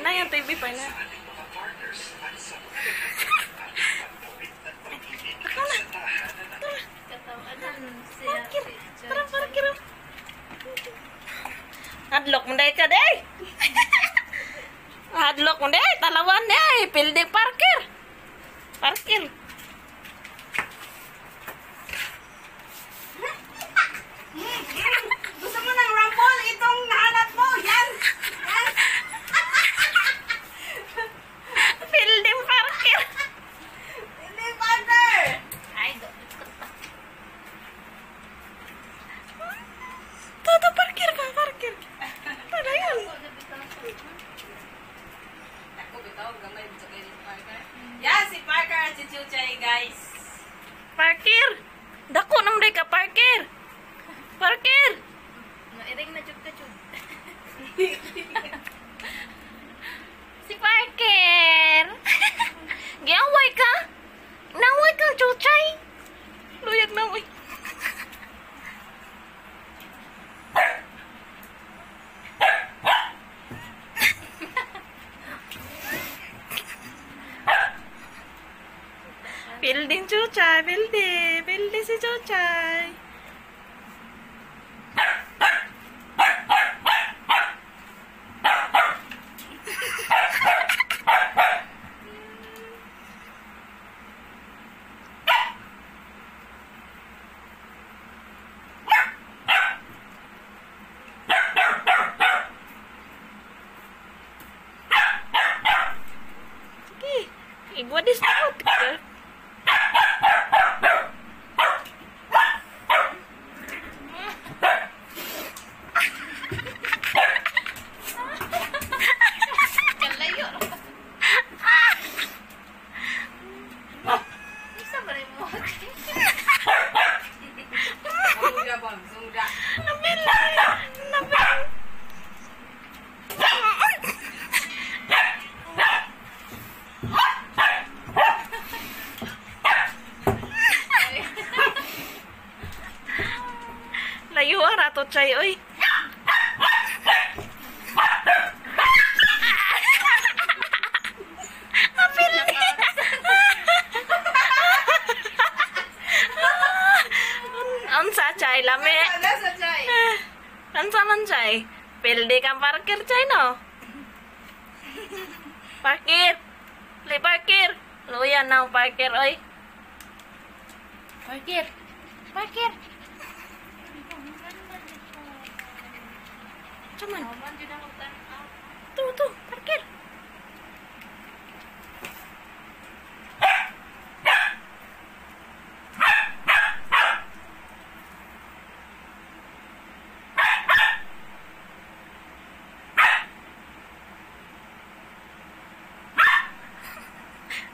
na yung TV pa na. Parkir. Tara, parkir. Hadlock mo dahil ka day. Hadlock mo day. Talawan day. Building parkir. Jocai, Belde, Belde si Jocai. Sige, igual this out. Layo ara to chay oy. Unsa chay lame? Ano sa Chay? Unsa man chay? Pildi kang parkir chay no? Parkir. Li parkir. Luya na parkir oy. Parkir. Parkir. Cuman. Maman jud ang tan-aw. Tu tu parkir.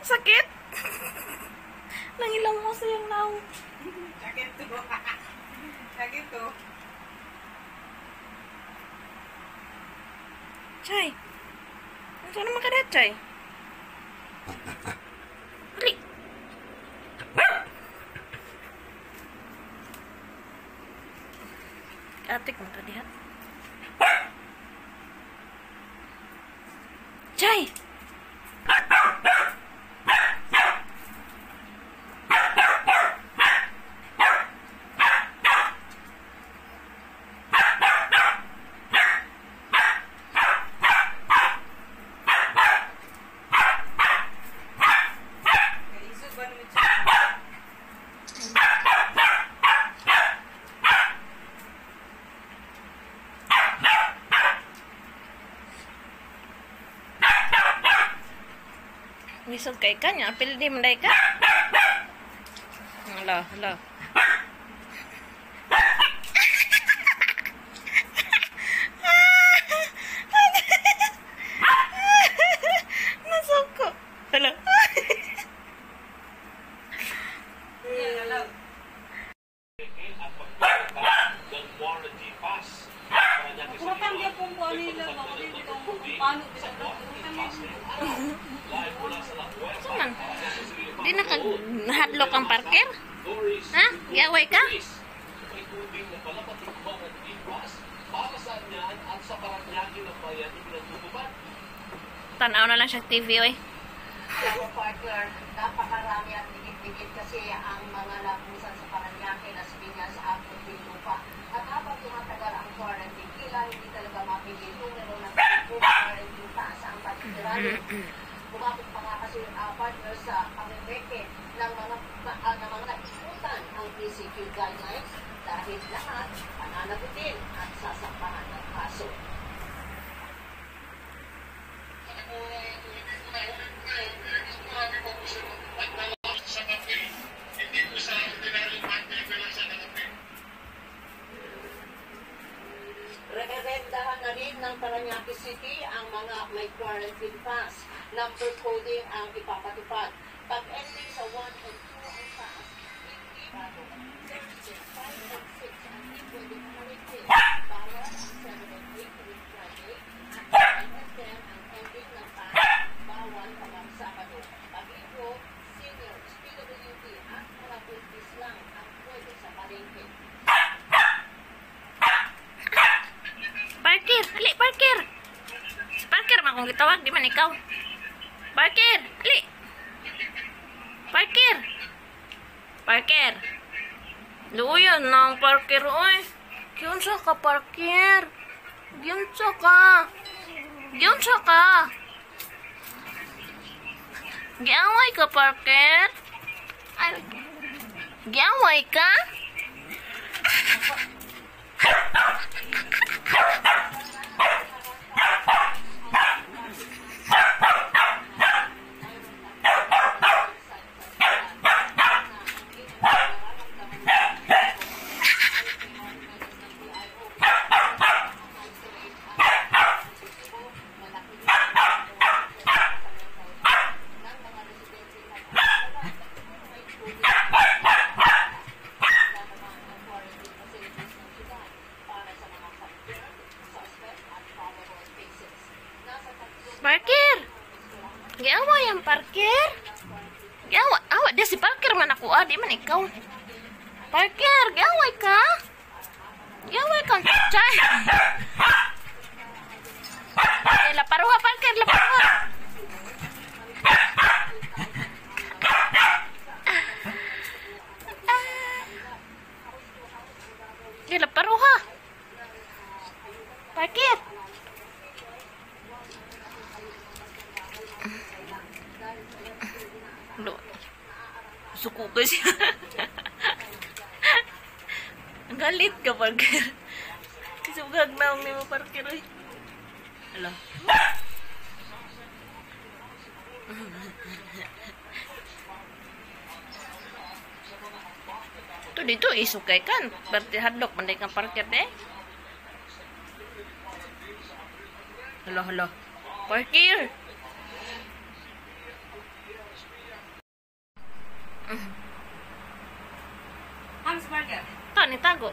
Sakit. Nangilang mo sa yung naw. Sakit to. Sakit to. cai. Ang sana makada cai. Mari. Atik cai. Misog kay ka niya. Apil di manday ka. Hala, hala. Tanaw na lang siya TV, oy. Pero partner, napakarami at dikit-dikit kasi ang mga lapusan sa Paranaque, Las Piñas, Abot, Lupa. At habang tumatagal ang quarantine, tila hindi talaga mapigil yung meron ng quarantine taas ang pagkirali. Bumabot pa nga kasi uh, partner sa pangireke ng mga uh, ng mga ikutan ang PCQ guidelines dahil lahat pananagutin at sasampahan ng kaso. Rerendahan na rin ng Paranaque City mga may quarantine pass. Number coding ang ipapatupad. Pag entry sa 1 and 2 ang pass, hindi bago. Thursday, 5 and 6 ang hindi pwede kumaligtin. Bawal ang 7 and 8 tuwing Friday. At 9 and 10 ang ending ng pass. Bawal pag Sabado. Pag-ibro, seniors, PWD at mga buntis lang ang pwede sa palengke. Parker, ali, Parker. Gitawag, di man ikaw. Parker, ali. Parker. Parker. Luyan ng Parker, oy. Giunsa ka, Parker. Giunsa ka. Giunsa ka. Giaway ka, Parker. Ay, giaway ka? Galit ka, Parker. Kisugag na ang mo, Parker. Uy. Ala. Ito dito, isukay kan. Berarti hadlok, manday kang Parker, de. Hala, hala. Parker! Hams tago.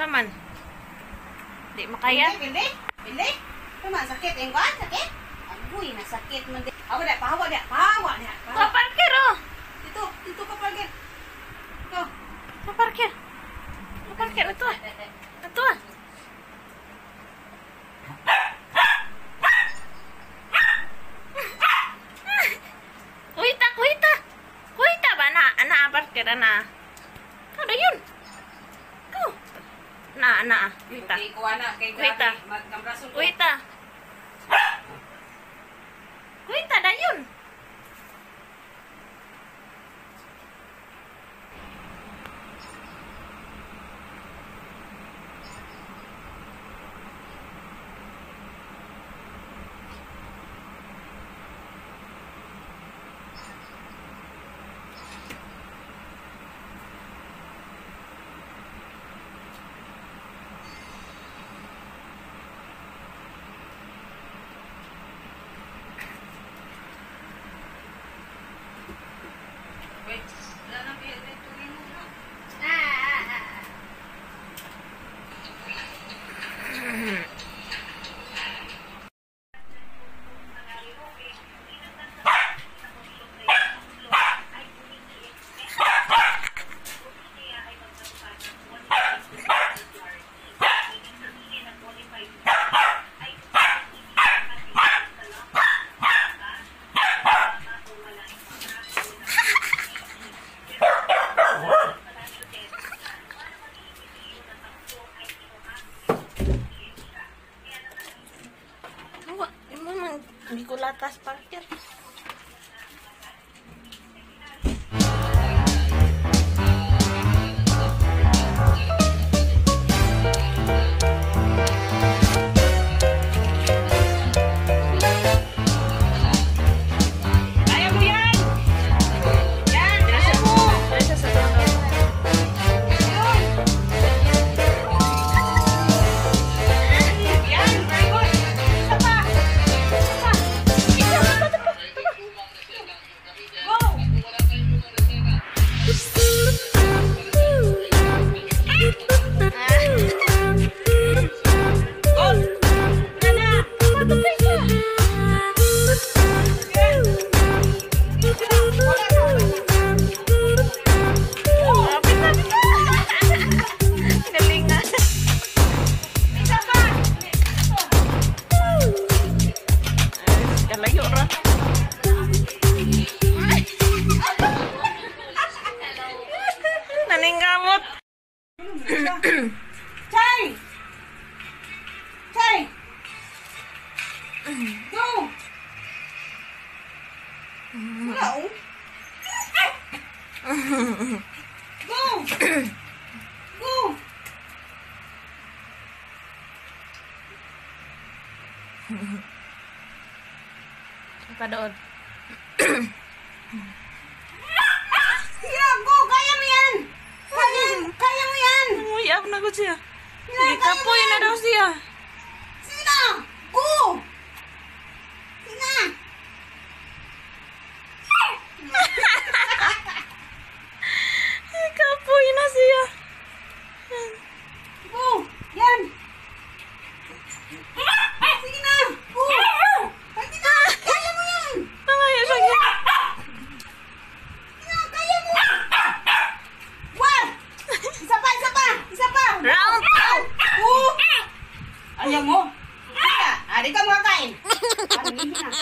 cuman, Di makaya. bende, bende, cuma sakit enggak sakit. Agoy na sakit mende, aku Awa da, pahawa da, pahawa da. Parkir oh. itu, itu ka parkir. Dito. Ka parkir. Ka parkir ito. Go! Go! Apa go! Kaya mo yan! Kaya, kaya mo yan! Umuyak na ko siya. Na daw siya. yang mau. Iya, Ada, kamu ngapain? Ada di sini.